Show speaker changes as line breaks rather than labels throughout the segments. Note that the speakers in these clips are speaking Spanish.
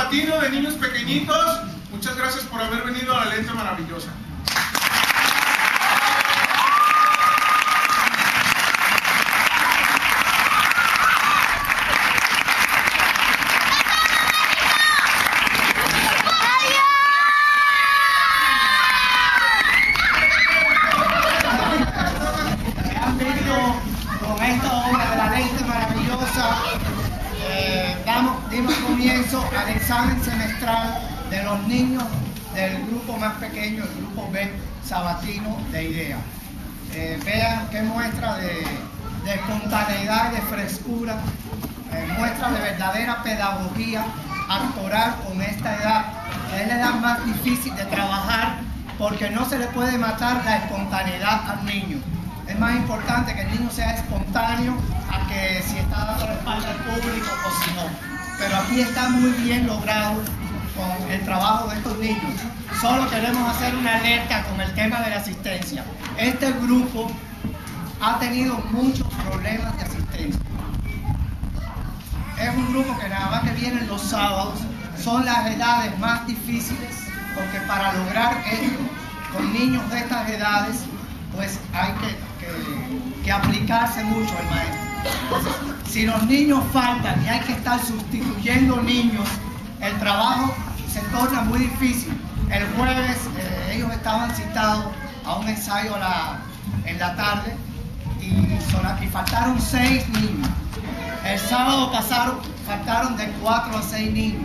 sabatino de niños pequeñitos, muchas gracias por haber venido a la lente maravillosa.
han venido con esta obra de la lente maravillosa. eh, damos, dimos comienzo al examen semestral de los niños del grupo más pequeño, el grupo B sabatino de IDEA. Eh, vean qué muestra de, espontaneidad y de frescura, eh, muestra de verdadera pedagogía actoral con esta edad. Es la edad más difícil de trabajar porque no se le puede matar la espontaneidad al niño. Es más importante que el niño sea espontáneo a que si está dando la espalda al público o si no. Pero aquí está muy bien logrado con el trabajo de estos niños. Solo queremos hacer una alerta con el tema de la asistencia. Este grupo ha tenido muchos problemas de asistencia. Es un grupo que nada más que vienen los sábados, son las edades más difíciles, porque para lograr esto con niños de estas edades, pues hay que, que- aplicarse mucho el maestro. Si los niños faltan y hay que estar sustituyendo niños, el trabajo se torna muy difícil. El jueves eh, ellos estaban citados a un ensayo en la tarde y faltaron seis niños. El sábado pasaron, faltaron de cuatro a seis niños.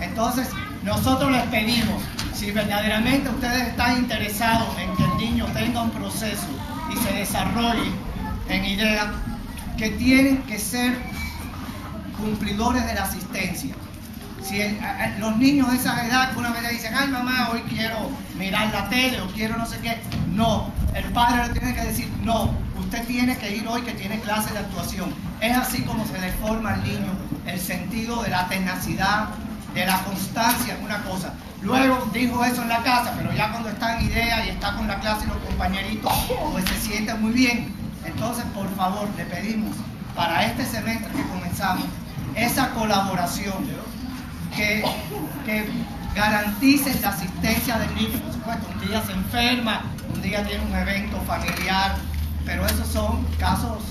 Entonces, nosotros les pedimos, si verdaderamente ustedes están interesados en que el niño tenga un proceso y se desarrolle en idea, que tienen que ser cumplidores de la asistencia. Si los niños de esa edad una vez le dicen, ay mamá, hoy quiero mirar la tele o quiero no sé qué, no, el padre le tiene que decir, no, usted tiene que ir hoy que tiene clase de actuación. Es así como se le forma al niño el sentido de la tenacidad, de la constancia una cosa. Luego dijo eso en la casa, pero ya cuando está en idea y está con la clase y los compañeritos, pues se siente muy bien. Entonces, por favor, le pedimos para este semestre que comenzamos esa colaboración que, garantice la asistencia del niño. Por supuesto, un día se enferma, un día tiene un evento familiar, pero esos son casos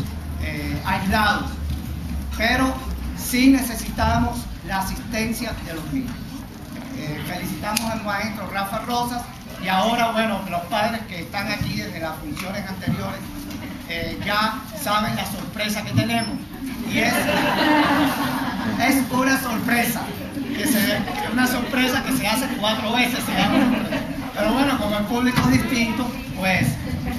eh, aislados. Pero sí necesitamos la asistencia de los niños. Eh, felicitamos al maestro Rafa Rosas y ahora, bueno, los padres que están aquí desde las funciones anteriores eh, ya saben la sorpresa que tenemos. Y es, es una sorpresa, que se, una sorpresa que se hace cuatro veces. Pero bueno, como el público es distinto, pues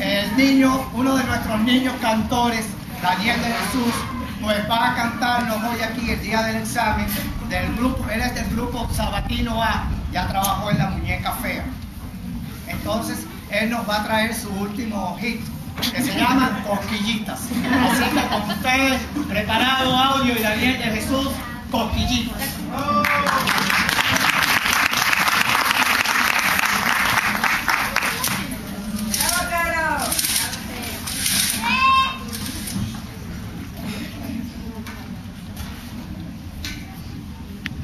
el niño, uno de nuestros niños cantores, Daniel de Jesús, pues va a cantarnos hoy aquí el día del examen del grupo, él es del grupo Sabatino A, ya trabajó en la muñeca fea. Entonces, él nos va a traer su último hit, que se llama Cosquillitas. Así que con ustedes, preparado audio y Daniel de Jesús, Cosquillitas.